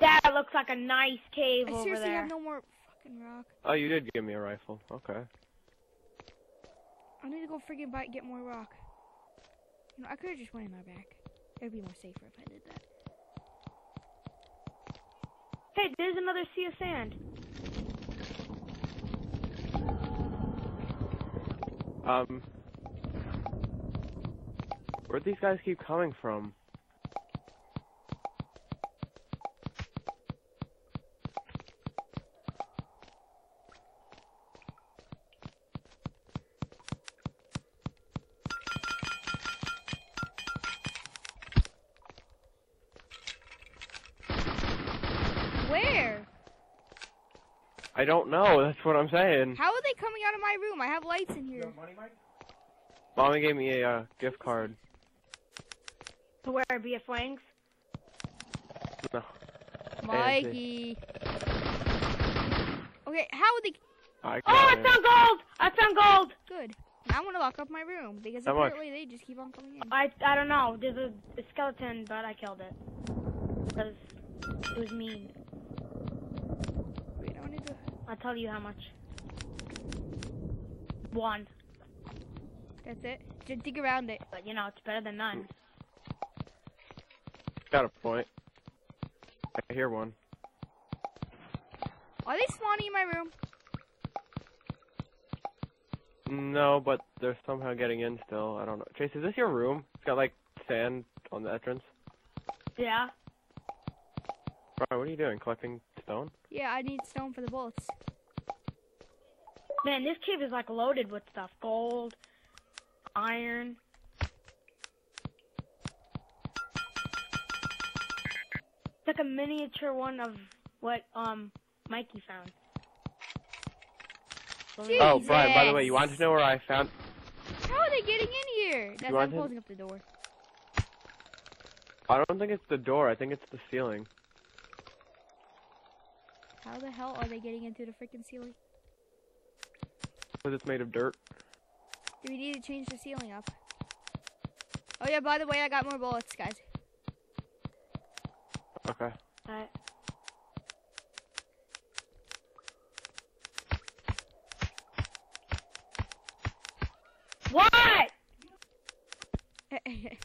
That looks like a nice cave I over seriously have no more fucking rock. Oh, you did give me a rifle. Okay. I need to go freaking buy get more rock. You know, I could have just went in my back. It'd be more safer if I did that. Hey, there's another sea of sand. Um. Where'd these guys keep coming from? Where? I don't know. That's what I'm saying. How are they coming out of my room? I have lights in here. Mommy gave me a uh, gift card. To where BF Wings? No. Mikey. Okay, how would they? I Oh, I got found gold! I found gold! Good. Now I want to lock up my room because How much? apparently they just keep on coming in. I I don't know. There's a, a skeleton, but I killed it. Because it was mean. Wait, I wanted to. I'll tell you how much. One. That's it. Just dig around it. But you know, it's better than none. Mm. Got a point. I hear one. Are they spawning in my room? No, but they're somehow getting in still. I don't know. Chase, is this your room? It's got like sand on the entrance. Yeah. Brian, what are you doing? Collecting stone? Yeah, I need stone for the bullets. Man, this cave is like loaded with stuff. Gold, iron. Like a miniature one of what um Mikey found. Gee. Oh, Brian, by the way, you want to know where I found... How are they getting in here? That's, want I'm to- closing up the door. I don't think it's the door. I think it's the ceiling. How the hell are they getting into the freaking ceiling? Because it's made of dirt. Do we need to change the ceiling up? Oh yeah, by the way, I got more bullets, guys. Okay. Alright. What?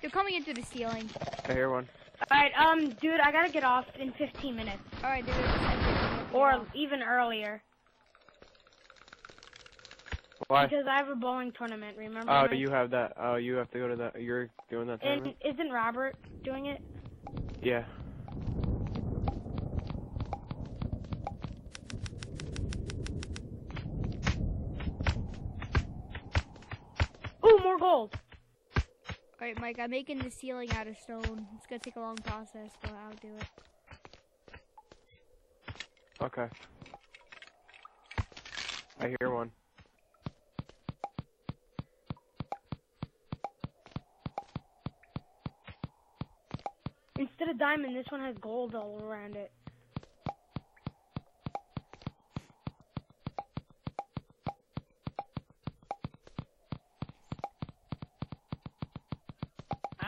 They're coming into the ceiling. I hear one. Alright, um, dude, I gotta get off in 15 minutes. Alright, dude. Or even earlier. Why? Because I have a bowling tournament, remember? Oh, Mike? you have that. Oh, you have to go to that. You're doing that And tournament? isn't Robert doing it? Yeah. Ooh, more gold. Alright, Mike, I'm making the ceiling out of stone. It's gonna take a long process, but I'll do it. Okay. I hear one. Instead of diamond, this one has gold all around it.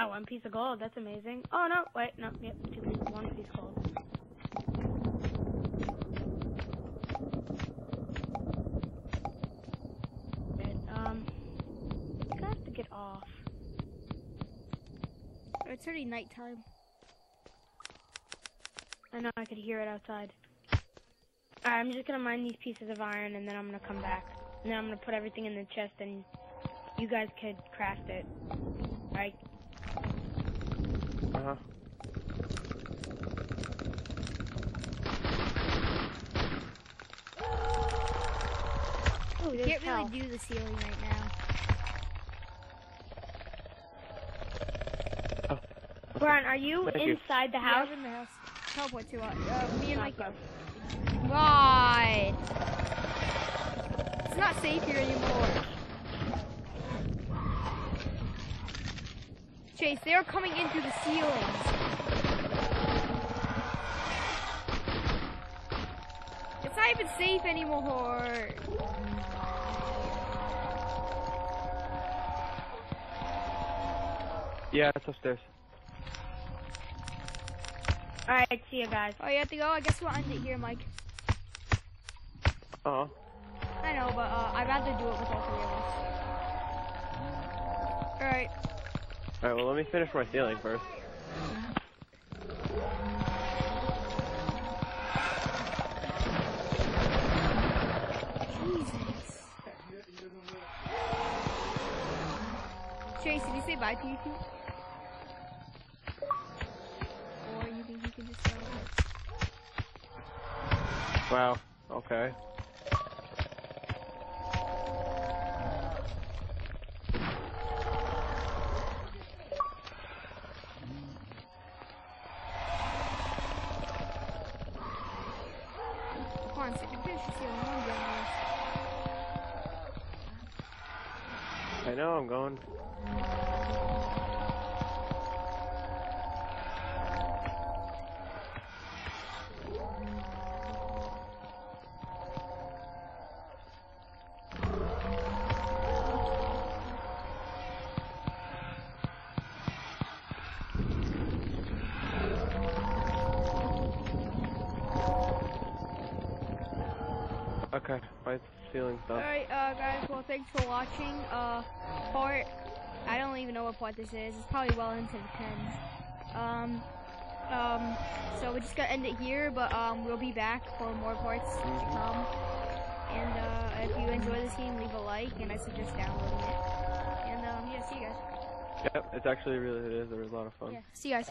Ah, one piece of gold. That's amazing. Oh no, wait, no, yep, two pieces, one piece of gold. Um, I have to get off. It's already nighttime. I know I could hear it outside. Alright, I'm just gonna mine these pieces of iron and then I'm gonna come back. And then I'm gonna put everything in the chest and you guys could craft it. Alright? Uh huh. Ooh, Can't hell. really do the ceiling right now. Brian, are you Thank you. inside the house? I'm in the house. Teleport to uh, uh me and Not Mike. God. It's not safe here anymore. Chase, they're coming in through the ceilings. It's not even safe anymore. Yeah, it's upstairs. Alright, see you guys. Oh, you have to go? I guess we'll end it here, Mike. Uh huh. I know, but uh, I'd rather do it with all three of us. Alright. Alright, well, let me finish my ceiling first. Jesus. Chase, did you say bye to you? Or you think you can just go? Wow. Okay. I know, I'm going. Okay, my ceiling's done. Alright, uh, guys, well, thanks for watching. Uh, part, I don't even know what part this is. It's probably well into the tens. Um, um, so we're just gonna end it here, but, um, we'll be back for more parts to come. And, uh, if you enjoy this game, leave a like, and I suggest downloading it. And, um, yeah, see you guys. Yep, it's actually really, it is it was a lot of fun. Yeah, see you guys.